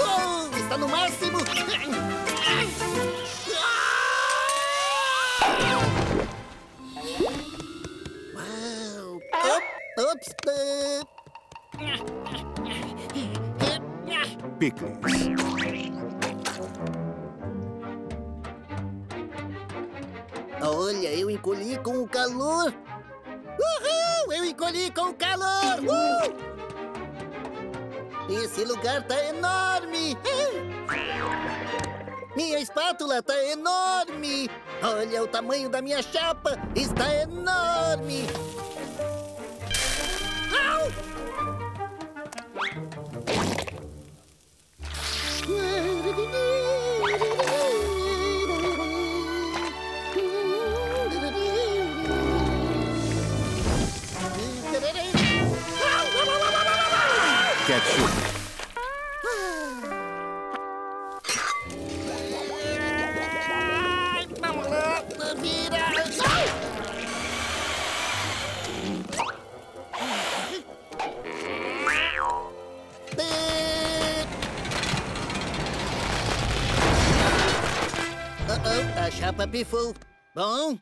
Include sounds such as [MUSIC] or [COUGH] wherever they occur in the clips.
Oh, está no máximo! Uau! Op, ops! Pickles. Olha, eu encolhi com o calor! Uhul! Eu encolhi com o calor! Uh! Esse lugar tá enorme! [LAUGHS] Minha espátula tá enorme! Olha o tamanho da minha chapa! Está enorme! Ketchup. Chapa pifou. Bom,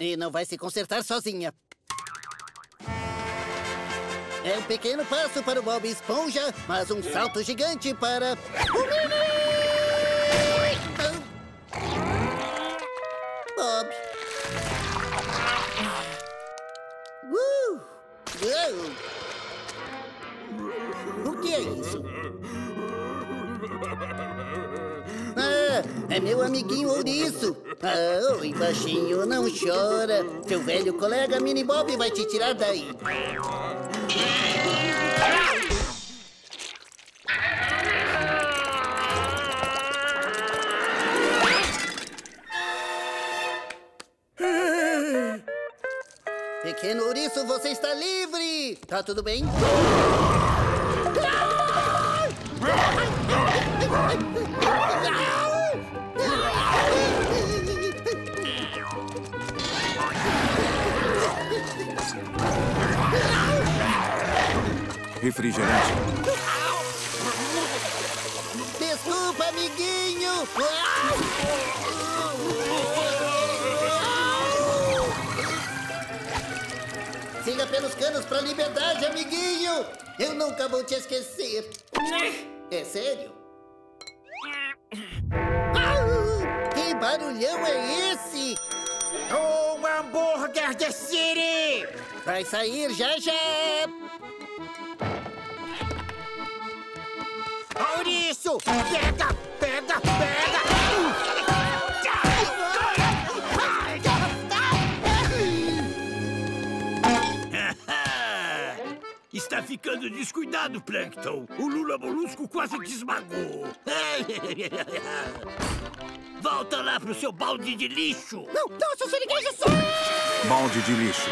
e não vai se consertar sozinha. É um pequeno passo para o Bob Esponja, mas um salto gigante para o Mini! Bob. Uh! Uou! O que é isso? É meu amiguinho ouriço. Ah, oi, baixinho, não chora. Seu velho colega Mini Bob vai te tirar daí. Pequeno ouriço, você está livre! Tá tudo bem? Refrigerante. Desculpa, amiguinho! Siga pelos canos pra liberdade, amiguinho! Eu nunca vou te esquecer. É sério? Au! Que barulhão é esse? Um hambúrguer de Siri! Vai sair já já! Ouriço! Pega, pega, pega! [LAUGHS] Está ficando descuidado, Plankton. O Lula Molusco quase te esmagou. [LAUGHS] Volta lá pro seu balde de lixo. Não, não, seu siriguejo, só! Balde de lixo.